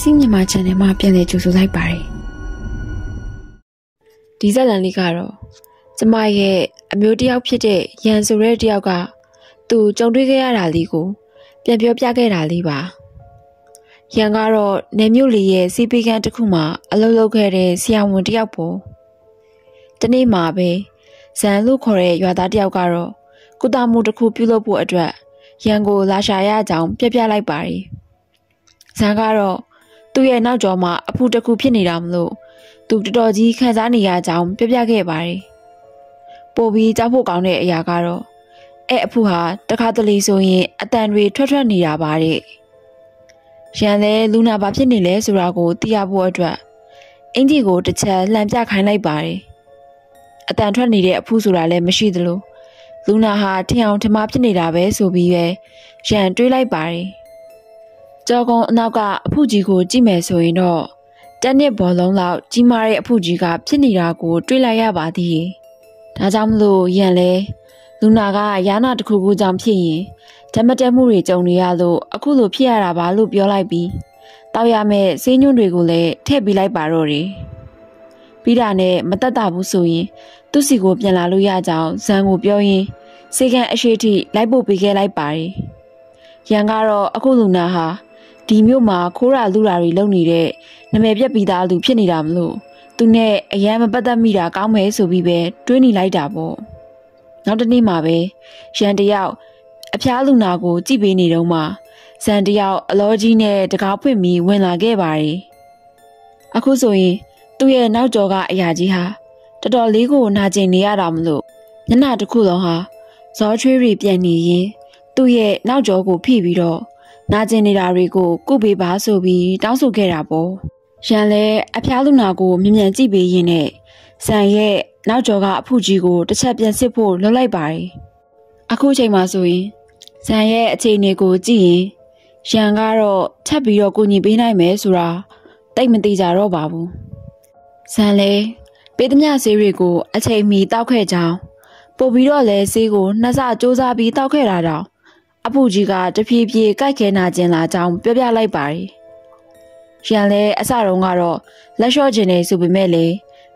One C မြန်မာ channel မှာပြန်လည်ကြိုဆိုလိုက်ပါတယ်ဒီဇက်လန်လေးကတော့ကျမရဲ့အမျိုးတစ်ယောက်ဖြစ်တဲ့ရန်ဆိုတဲ့တစ်ယောက်ကသူကြုံတွေ့ခဲ့ရတာလေးကို ပြန်ပြောပြခဲ့တာလေးပါရန်ကတော့နေမြို့လေးရဲ့စီပီကန်တစ်ခုမှာအလုပ်လုပ်ခဲ့တဲ့ဆရာဝန်တစ်ယောက်ပေါ့တနေ့မှာပဲဇန်လို့ခေါ်တဲ့ရွာသားတစ်ယောက်ကတော့ကုသမှုတစ်ခုပြုလုပ်ဖို့အတွက်ရန်ကိုလာရှာရကြောင်းပြပြလိုက်ပါတယ်ဇန်ကတော့ သူ့ရဲ့နောက်ကျောမှာအဖူတစ်ခုဖြစ်နေတာမလို့သူတော်တော်ကြီးခံစားနေရကြောင်းပြပြခဲ့ပါတယ်ပို့ပြီးကြောက်ဖို့ကောင်းတဲ့အရာကတော့အဲ့အဖူဟာတခါတလေဆိုရင်အတန်တွေထွက်ထွက်နေတာပါတဲ့ရန်လည်းလူနာဘာဖြစ်နေလဲဆိုတာကိုသိရဖို့အတွက်အင်ဂျီကိုတစ်ချက်လှန်ပြခိုင်းလိုက်ပါတယ်အတန်ထွက်နေတဲ့အဖူဆိုတာလည်းမရှိသလိုလူနာဟာထင်အောင်ထမဖြစ်နေတာပဲဆိုပြီးပဲရန်တွေးလိုက်ပါတယ် ကြောကုံအနောက်ကအဖူကြီးကိုကြည့်မယ်ဆိုရင်တော့တက်နစ်ဘောလုံးလောက်ကြီးမားတဲ့အဖူကြီးကဖြစ်နေတာကို တွေးလိုက်ရပါသေးတယ်ဒါကြောင့်မလို့ရန်လဲလူနာကယာနာတစ်ခုခုကြောင့်ဖြစ်ရင်ဓမ္မတက်မှုတွေကြုံနေရလို့အခုလိုဖြစ်ရတာပါလို့ပြောလိုက်ပြီးတောက်ရမဲ့ဆေးညွန့်တွေကိုလည်းထည့်ပေးလိုက်ပါတော့တယ်ပြီးတာနဲ့မတက်တာဘူးဆိုရင် သူ့စီကိုပြန်လာလို့ရကြောင်းဇန်ကိုပြောရင်းစေကန်အရှိထိလိုက်ပို့ပေးခဲ့လိုက်ပါတယ်ရန်ကတော့အခုလူနာဟာ ဒီမြို့မှာခိုးရာလူရာတွေလုပ်နေတဲ့နမယ်ပြက်ပြီးသားလူဖြစ်နေတာမလို့သူနဲ့အရန်မပတ်သက်မိတာကောင်းမယ်ဆိုပြီးပဲတွေးနေလိုက်တာပေါ့နောက်တနေ့မှာပဲရန်တယောက်အဖျားလူနာကိုကြည့်ပေးနေတော့မှဇန်တယောက်အလောကြီးနဲ့တကားဖွင့်ပြီးဝင်လာခဲ့ပါတယ်အခုဆိုရင်သူ့ရဲ့နောက်ကျော်ကအရာကြီးဟာတော်တော်လေးကိုနာကျင်နေရတာမလို့ညနာတစ်ခုလုံးဟာဇောချွေးတွေပြန်နေရင်သူ့ရဲ့နောက်ကျောကိုဖိပြီးတော့ နာကျင်နေတာတွေကိုကုပေးပါဆိုပြီးတောင်းဆိုခဲ့တာပေါ့ရန်လည်းအဖျားလူနာကိုမြ мян ကြည့်ပေးရင်းနဲ့ဇန်ရဲ့နောက်ကျော်ကအဖူကြီးကိုတစ်ချက်ပြန်စစ်ဖို့လှုပ်လိုက်ပါတယ်အခုချိန်မှာဆိုရင်ဇန်ရဲ့အခြေအနေကိုကြည့်ရင်ရန်ကတော့ထပ်ပြီးတော့ကိုညီပေးနိုင်မယ်ဆိုတာတိတ်မသေးကြတော့ပါဘူးဇန်လည်းပေးသမျှဆေးတွေကိုအချိန်မီတောက်ခဲ့ကြောင်းပို့ပြီးတော့လဲဆေးကိုနှစ်ဆစူးစမ်းပြီးတောက်ခဲ့တာတော့ အဖူကြီးကတဖြည်းဖြည်းကြိုက်ခဲနာကျင်လာကြောင်းပြောပြလိုက်ပါတယ်။ရန်လည်းအစတုန်းကတော့လက်လျှော့ခြင်းနေဆိုပေမဲ့လေ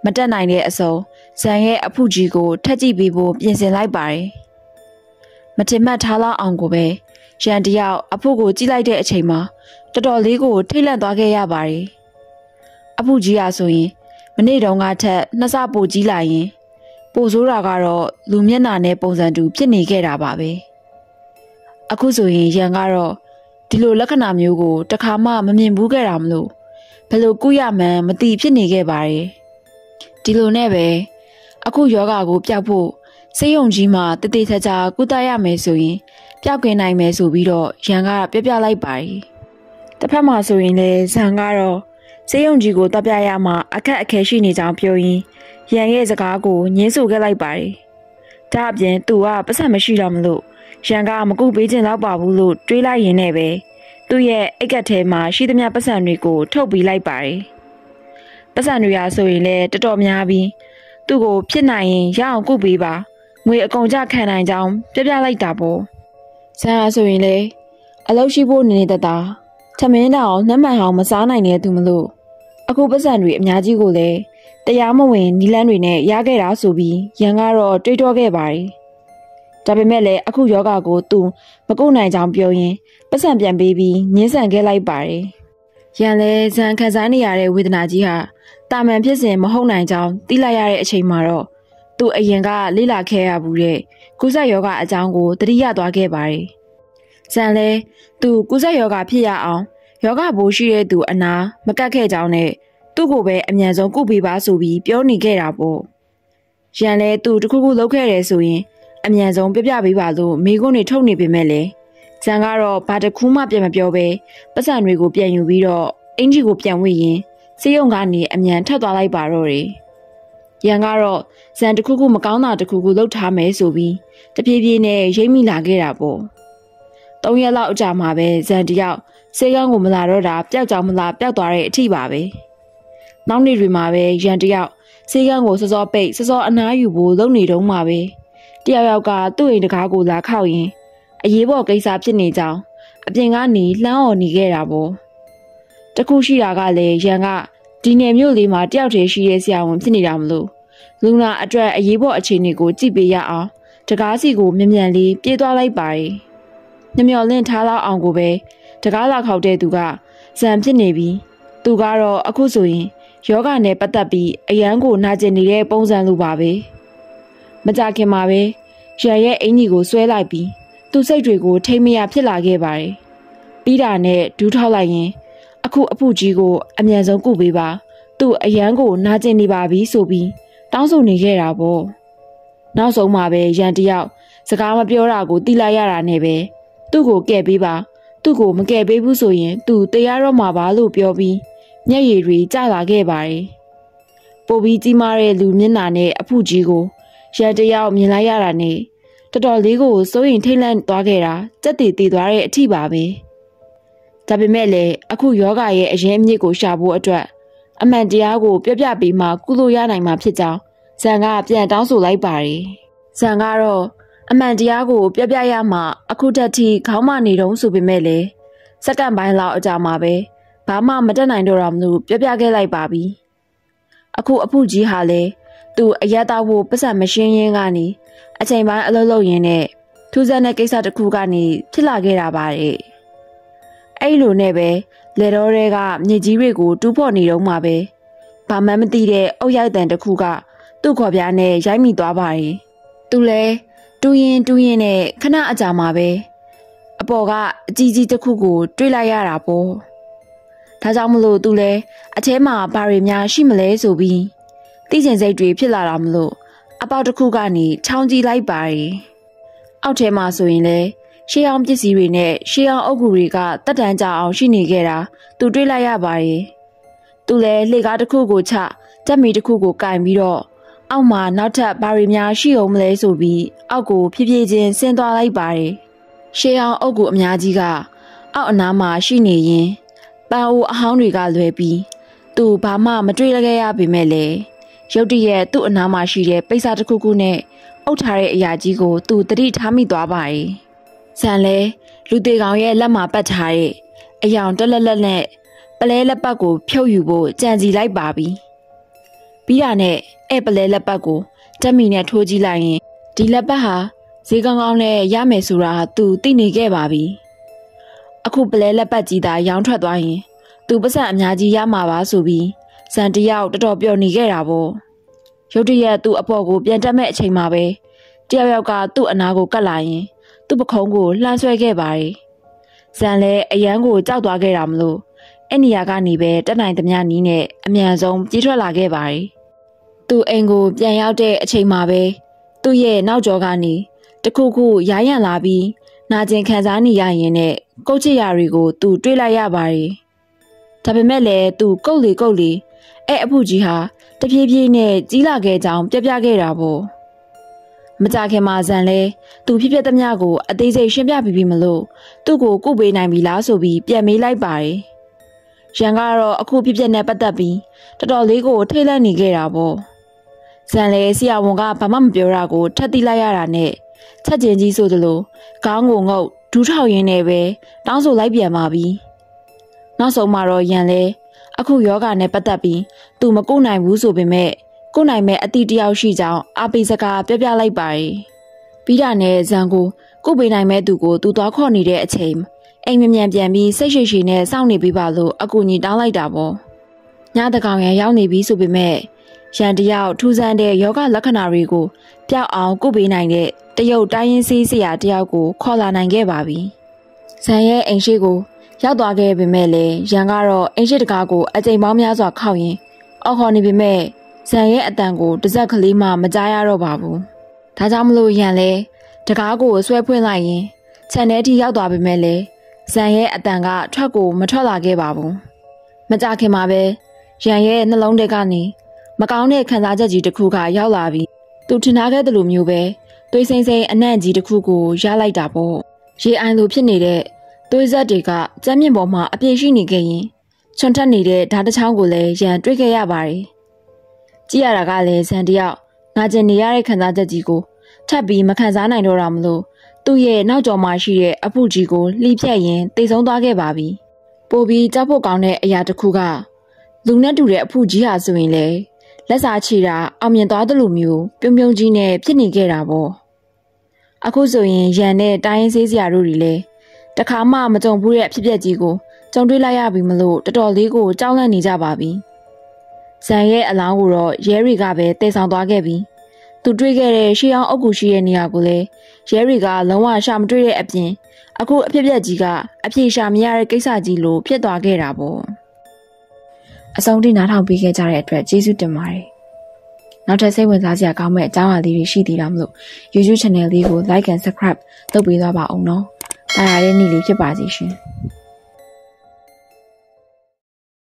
မတက်နိုင်တဲ့အစုံဇန်ရဲ့အဖူကြီးကိုထက်ကြည့်ပြီးဖို့ပြင်ဆင်လိုက်ပါတယ်။မထင်မှတ်ထားလောက်အောင်ကိုပဲရန်တယောက်အဖူကိုကြည့်လိုက်တဲ့အချိန်မှာတော်တော်လေးကိုထိတ်လန့်သွားခဲ့ရပါတယ်။အဖူကြီးကဆိုရင်မနေ့တုန်းကထက်နှစ်ဆပိုကြီးလာရင်ပိုဆိုးတာကတော့လူမျက်နှာနဲ့ပုံစံတူဖြစ်နေခဲ့တာပါပဲ အခုဆိုရင်ရန်ကတော့ဒီလိုလက္ခဏာမျိုးကိုတခါမှမမြင်ဘူးခဲ့တာမလို့ဘယ်လိုကုရမှန်းမသိဖြစ်နေခဲ့ပါတယ်ဒီလိုနဲ့ပဲအခုယောဂကိုပျောက်ဖို့စေယုံကြီးမှာတတိထချာကုသရမယ်ဆိုရင်ပျောက်ကင်းနိုင်မယ်ဆိုပြီးတော့ရန်ကပြပြလိုက်ပါတယ်တစ်ဖက်မှာဆိုရင်လည်းဇန်ကတော့စေယုံကြီးကိုတပ်ပြရမှအခက်အခဲရှိနေကြောင်းပြောရင်းရန်ရဲ့စကားကိုညင်းဆိုခဲ့လိုက်ပါတယ်။ဒါအပြင်သူကပတ်စံမရှိတော့မလို့ ရန်ကမကုပေးခြင်းတော့ပါဘူးလို့တွေးလိုက်ရင်လည်းပဲသူ့ရဲ့အိတ်ကက်ထဲမှာရှိသမျှပတ်စံတွေကိုထုတ်ပြီးလိုက်ပါတယ်။ပတ်စံတွေရာဆိုရင်လည်းတော်တော်များပြီးသူ့ကိုဖြစ်နိုင်ရင်ရအောင်ကုပေးပါငွေအကုန်ကြခံနိုင်ကြောင်းပြပြလိုက်တာပေါ့။ဆန်အားဆိုရင်လည်းအလုပ်ရှိဖို့နေနေတတာသမင်းတောင်နှမ်းမှန်အောင်မစားနိုင်တဲ့သူမလို့အခုပတ်စံတွေအများကြီးကိုလည်းတရားမဝင်နီလန်းတွေနဲ့ရခဲ့တာဆိုပြီးရန်ကတော့တွေးတောခဲ့ပါတယ်။ ဒါပေမဲ့လည်းအခုယောဂကိုသူမကုနိုင်ကြောင်ပြောရင်းပတ်စံပြန်ပေးပြီးငင်းဆန်ခဲ့လိုက်ပါတယ်။ရန်လည်းဇန်ခံစားနေရတဲ့ဝေဒနာကြီးဟာတာမန်ဖြစ်စဉ်မဟုတ်နိုင်ကြောင်းသိလိုက်ရတဲ့အချိန်မှာတော့သူအရင်ကလေ့လာခဲ့ရဘူးတဲ့ကုသယောဂအကြောင်းကိုသတိရသွားခဲ့ပါတယ်။ဇန်လည်းသူကုသယောဂဖြစ်ရအောင်ယောဂဘိုးရှိတဲ့သူအနာမကတ်ခဲ့ကြောင်းနဲ့သူ့ကိုပဲအမြန်ဆုံးကုပေးပါဆိုပြီးပြောနေခဲ့တာပေါ့ရန်လဲသူတခုခုလုပ်ခဲ့တယ်ဆိုရင် အမြန်ဆုံးပြပြပေးပါလို့မိကုန်းတွေထုတ်နေပေမဲ့လေဇန်ကတော့ဘာတခုမှပြန်မပြောပဲပတ်စံတွေကိုပြန်ယူပြီးတော့အင်ဂျီကိုပြန်ဝေ့ရင်စေယုံကနေအမြန်ထပ်သွားလိုက်ပါတော့တယ်ရန်ကတော့ဇန်တခုခုမကောင်းတာတခုခုလုပ်ထားမယ်ဆိုပြီးတပြေးပြေးနဲ့ရိမ့်မိလာခဲ့တာပေါ့၃ရက်လောက်အကြာမှာပဲဇန်တယောက်စေကန်းကိုမလာတော့တာပျောက်ကြောင်မလာပျောက်သွားတဲ့အထိပါပဲ။နောက်နေ့တွေမှာပဲရန်တယောက်စေကန်းကိုစောစောပိတ်စောစောအနားယူဖို့လုပ်နေတုန်းမှာပဲ တယောက်ယောက်ကသူ့အိမ်တကားကိုလာခောက်ရင်အရေးပေါ်ကိစ္စဖြစ်နေကြောင်းအပြင်ကနေလှမ်းអော်နေခဲ့တာပေါ့ တခုရှိတာကလည်းရန်ကဒီနယ်မြို့လေးမှာတယောက်တည်းရှိတဲ့ဆရာဝန်ဖြစ်နေတာမလို့လူနာအတွက်အရေးပေါ်အခြေအနေကိုကြည့်ပေးရအောင်တကားစီကိုမြ мян လေးပြေးသွားလိုက်ပါတယ်။ညမျော်လင့်ထားလောက်အောင်ကိုပဲတကားလာခေါက်တဲ့သူကဇံဖြစ်နေပြီးသူကတော့အခုဆိုရင်ယောဂနဲ့ပတ်သက်ပြီးအရန်ကိုနာကျင်နေတဲ့ပုံစံလိုပါပဲ။ မကြခင်မှာပဲရန်ရဲ့အင်ကြီးကိုဆွဲလိုက်ပြီးသူ့စိတ်တွေကိုထိမ့်မရဖြစ်လာခဲ့ပါတယ်။ပြီးတာနဲ့ဒူးထောက်လိုက်ရင်အခုအဖူကြီးကိုအမြန်ဆုံးကုပေးပါသူ့အရန်ကိုနာကျင်နေပါပြီဆိုပြီးတောင်းဆိုနေခဲ့တာပေါ့နောက်ဆုံးမှာပဲရန်တယောက်စကားမပြောတာကိုတိလိုက်ရတာနဲ့ပဲသူ့ကိုကဲ့ပေးပါသူ့ကိုမကဲ့ပေးဘူးဆိုရင်သူတရားတော့မှာပါလို့ပြောပြီးမျက်ရည်တွေကျလာခဲ့ပါတယ်ပိုပြီးကြီးမားတဲ့လူမျက်နှာနဲ့အဖူကြီးကို ရန်တယောက်မြင်လိုက်ရတာနဲ့တော်တော်လေးကိုစိုးရင်ထိတ်လန့်သွားခဲ့တာစက်တည်တည်သွားတဲ့အထိပါပဲ။ဒါပေမဲ့လည်းအခုယောဂရဲ့အရင်အမြစ်ကိုရှာဖို့အတွက်အမှန်တရားကိုပြပြပေးမှကုလို့ရနိုင်မှာဖြစ်ကြောင်းဇန်ကပြန်တောင်းဆိုလိုက်ပါတယ်။ဇန်ကတော့အမှန်တရားကိုပြပြရမှအခုတက်ထိခေါင်းမနေတော့ဆိုပေမဲ့လည်းစက္ကန့်ပိုင်းလောက်အကြာမှာပဲဘာမှမတက်နိုင်တော့တာမလို့ပြပြခဲ့လိုက်ပါပြီ။အခုအဖုကြီးဟာလည်း သူအရက်သားဖို့ပတ်စံမရှင်းရင်းကနေအချိန်ပိုင်းအလုပ်လုပ်ရင်းနဲ့ထူးဆန်းတဲ့ကိစ္စတစ်ခုကနေဖြစ်လာခဲ့တာပါတဲ့။အဲ့လိုနဲ့ပဲလေတော်တွေကမြေကြီးတွေကိုတူးဖော်နေတော့မှပဲဘာမှမသိတဲ့အုတ်ရိုက်တန်တစ်ခုကသူ့ခေါ်ပြားနဲ့ရိုက်မိသွားပါရဲ့သူလဲတူရင်တူရင်နဲ့ခဏအကြာမှာပဲအပေါ်ကအကြီးကြီးတစ်ခုကိုတွေးလိုက်ရတာပေါ့ဒါကြောင့်မလို့သူလဲအထဲမှာဘာတွေများရှိမလဲဆိုပြီး သိကျင်စိတ်တွေဖြစ်လာတာမလို့အပေါက်တစ်ခုကနေချောင်းကြီးလိုက်ပါရဲ့အောက်ထဲမှာဆိုရင်လည်းရှေးအောင်ပစ္စည်းတွေနဲ့ရှေးအောင်အုပ်ကူတွေကတက်တန်းကြအောင်ရှိနေခဲ့တာသူတွေးလိုက်ရပါတယ်။သူလည်းလှေကားတစ်ခုကိုချတက်မီတစ်ခုကိုကင်ပြီးတော့အောက်မှာနောက်ထပ်ဘာတွေများရှိအောင်မလဲဆိုပြီးအောက်ကိုဖြည်းဖြည်းချင်းဆင်းသွားလိုက်ပါတယ်။ရှေးအောင်အုပ်ကူအများကြီးကအောက်အနားမှာရှိနေရင်ပန်းအိုးအဟောင်းတွေကလွယ်ပြီးသူဘာမှမတွေးခဲ့ရပေမဲ့လေ ရုတ်တရက်သူ့အနားမှာရှိတဲ့ပိစာတစ်ခုခုနဲ့အုပ်ထားတဲ့အရာကြီးကိုသူတတိထားမိသွားပါတယ်။ဇန်လဲလူသေးကောင်ရဲ့လက်မှာပတ်ထားတဲ့အယောင်တက်လက်လက်နဲ့ပလဲလက်ပတ်ကို ဖြုတ်ယူဖို့ကြံစီလိုက်ပါပြီပြီးတာနဲ့အဲ့ပလဲလက်ပတ်ကိုတက်မီနဲ့ထိုးကြည့်လိုက်ရင်ဒီလက်ပတ်ဟာဈေးကောင်းကောင်းနဲ့ရမယ်ဆိုတာသူသိနေခဲ့ပါပြီအခုပလဲလက်ပတ်ကြီးသာရောင်းထွက်သွားရင် သူပတ်စံအများကြီးရမှာပါဆိုပြီး ဇန်တယောက်တော်တော်ပျော်နေခဲ့တာပေါ့ရုတ်တရက်သူ့အပေါ်ကိုပြန်တက်မဲ့အချိန်မှာပဲတယောက်ယောက်ကသူ့အနာကိုကတ်လာရင် သူ့ပခုံးကိုလှမ်းဆွဲခဲ့ပါတယ်။ဇန်လည်းအရန်ကိုကြောက်သွားခဲ့တာမလို့အဲ့နေရာကနေပဲတက်နိုင်သမျှနီးနဲ့အမြန်ဆုံးပြေးထွက်လာခဲ့ပါတယ်။သူ့အိမ်ကိုပြန်ရောက်တဲ့အချိန်မှာပဲသူ့ရဲ့နောက်ကျောကနေတခုခုရိုင်းရံလာပြီးနာကျင်ခံစားနေရရင်နဲ့ကုတ်ချစ်ရာတွေကိုသူတွေးလိုက်ရပါတယ်။ဒါပေမဲ့လည်းသူကုတ်လေကုတ်လေ အဲ့အဖူကြီးဟာတပြေးပြေးနဲ့ကြီးလာခဲ့ကြောင်းပြပြခဲ့တာပေါ့။မကြခင်မှာဇန်လဲသူဖြစ်ဖြစ်သမျှကိုအသေးစိတ်ရှင်းပြပြီးပြီမလို့သူ့ကိုကုပေးနိုင်ပြီလားဆိုပြီးပြန်မေးလိုက်ပါတယ်။ရန်ကတော့အခုဖြစ်ဖြစ်နဲ့ပတ်သက်ပြီးတော်တော်လေးကိုထိတ်လန့်နေခဲ့တာပေါ့။ဇန်လဲဆရာဝန်ကဘာမှမပြောတာကိုထပ်တိလိုက်ရတာနဲ့ချက်ချင်းကြီးဆိုသလိုခေါင်းကိုငုတ်ဒူးထောက်ရင်းနဲ့ပဲတောင်းဆိုလိုက်ပြန်ပါပြီ။နောက်ဆုံးမှာတော့ရန်လဲ အခုယောဂနဲ့ပတ်သက်ပြီးသူမကုနိုင်ဘူးဆိုပေမဲ့ကိုနိုင်မဲ့အတီတယောက်ရှိကြောင်းအာပိစကားပြောပြလိုက်ပါတယ်။ပြီးတာနဲ့ဇန်ကိုကိုပေးနိုင်မဲ့သူကိုသူသွားခေါ်နေတဲ့အချိန်အိမ်မမြန်ပြန်ပြီးစိတ်ရှိရှိနဲ့စောင့်နေပြီးပါလို့အကူကြီးတောင်းလိုက်တာပေါ့။ညတကောင်ရန်ရောက်နေပြီဆိုပေမဲ့ရန်တယောက်ထူးဆန်းတဲ့ယောဂလက္ခဏာတွေကိုပျောက်အောင်ကုပေးနိုင်တဲ့တရုတ်တိုင်းရင်းစည်းစရာတယောက်ကိုခေါ်လာနိုင်ခဲ့ပါပြီ။ဇန်ရဲ့အိမ်ရှိကို ရောက်သွားခဲ့ပေမဲ့လည်းရန်ကတော့အိမ်ရှိတကားကိုအကြိမ်ပေါင်းများစွာခောက်ရင်အော်ခေါ်နေပေမဲ့ဇန်ရဲ့အတန်ကိုတစ်စက်ကလေးမှမကြားရတော့ပါဘူး။ဒါကြောင့်မလို့ရန်လဲတကားကိုဆွဲဖွင့်လိုက်ရင်ခြံထဲထိရောက်သွားပေမဲ့လည်းဇန်ရဲ့အတန်ကထွက်ကိုမထွက်လာခဲ့ပါဘူး။မကြခင်မှာပဲရန်ရဲ့နှလုံးထဲကနေမကောင်းတဲ့ခံစားချက်ကြီးတစ်ခုကရောက်လာပြီးသူထင်ထားခဲ့သလိုမျိုးပဲသွေးစိမ့်စိမ့်အနံ့ကြီးတစ်ခုကိုရလိုက်တာပေါ့။ရေအိုင်လိုဖြစ်နေတဲ့ သွေးဆက်တွေကကြမ်းမြင့်ပေါ်မှာအပြည့်ရှိနေခဲ့ရင်ချွန်ထက်နေတဲ့ဓာတ်တစ်ချောင်းကိုလည်းရန်တွေ့ခဲ့ရပါတယ်။ကြည့်ရတာကလည်းဇန်တယောက်နာကျင်နေရတဲ့ခံစားချက်ကြီးကိုထပ်ပြီးမခံစားနိုင်တော့တာမလို့သူ့ရဲ့နောက်ကျော်မှာရှိတဲ့အဖုကြီးကိုလှိဖြတ်ရင်တိတ်ဆုံးသွားခဲ့ပါပြီ။ပပိုပြီးကြောက်ဖို့ကောင်းတဲ့အရာတစ်ခုကလူနဲ့တူတဲ့အဖူကြီးဟာဆိုရင်လေလက်စာချီတာအောင်မြင်သွားသလိုမျိုးပြုံပြုံကြီးနဲ့ဖြစ်နေခဲ့တာပေါ့အခုဆိုရင်ရန်နဲ့တိုင်းရင်းစေးစရာတို့တွေလည်း တခါမှမကြုံဘူးတဲ့အဖြစ်အပျက်ကြီးကိုကြုံတွေ့လိုက်ရပြီမလို့တော်တော်လေးကိုကြောက်လန့်နေကြပါပြီဇန်ရဲ့အလောင်းကိုတော့ရဲတွေကပဲတည်ဆောင်သွားခဲ့ပြီသူတွေ့ခဲ့တဲ့ရှေးအောင်အုပ်ကူရှိတဲ့နေရာကိုလည်းရဲတွေကလုံးဝရှာမတွေ့တဲ့အပြင်အခုအဖြစ်အပျက်ကြီးကအပြေရှာမရတဲ့ကိစ္စကြီးလို့ဖြစ်သွားခဲ့တာပေါ့အဆုံးထိနားထောင်ပေးခဲ့ကြတဲ့အတွက်ကျေးဇူးတင်ပါတယ်နောက်ထပ်စိတ်ဝင်စားစရာကောင်းမဲ့အကြောင်းအရာလေးတွေရှိသေးတာမလို့ YouTube channel လေးကို like and subscribe လုပ်ပေးသွားပါအောင်နော်။ ဒါရတဲ့နေ့လေးဖြစ်ပါစေရှင်။